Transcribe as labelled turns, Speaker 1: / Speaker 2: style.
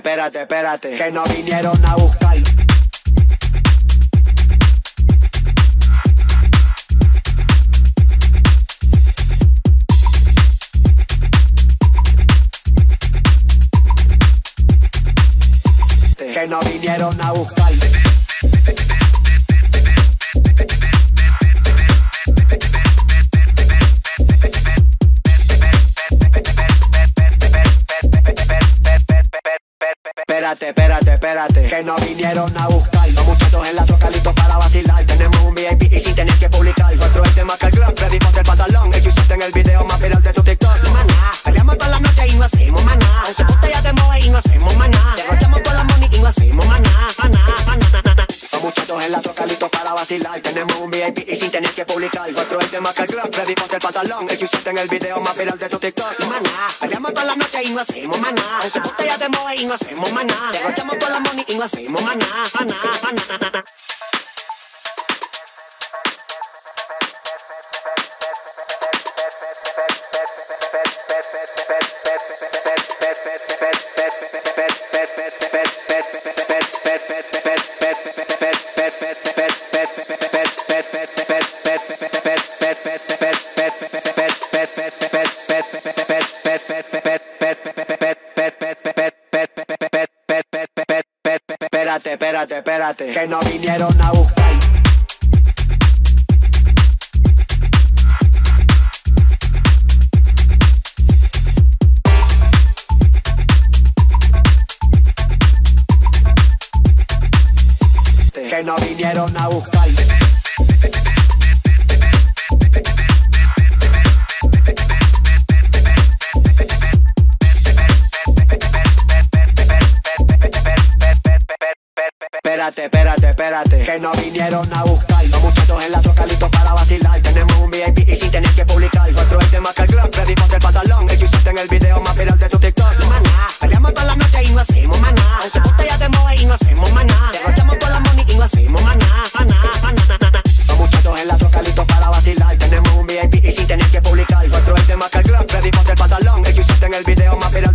Speaker 1: espérate, espérate, que no vinieron a buscar. Que no vinieron a buscar. Espérate, espérate, espérate, que no vinieron a buscar. Los muchachos en la troca listos para vacilar. Tenemos un VIP y sin tener que publicar. Vacilar. Tenemos un VIP y sin tener que publicar. Nuestro es tema que el club, pedimos el pantalón. Ellos en el video más viral de tu TikTok. Maná, peleamos toda la noche y no hacemos maná. Once botellas de moe y no hacemos maná. Derrochamos toda la money y no hacemos maná, maná. Espérate, espérate, espérate, que no vinieron a buscar. Que no vinieron a buscar. espérate, espérate. Que no vinieron a buscar. Los muchachos en la troca listos para vacilar. Tenemos un VIP y sin tener que publicar. Nuestro es más que el club, pedimos el pantalón. Ellos hiciste en el video más viral de tu TikTok. Maná, peleamos toda la noche y no hacemos maná. Once botellas de moe y no hacemos maná. Derrochamos toda la money y no hacemos maná. Maná, maná, maná. Los muchachos en la troca listos para vacilar. Tenemos un VIP y sin tener que publicar. Nuestro es más que el club, pedimos el pantalón. Ellos hiciste en el video más viral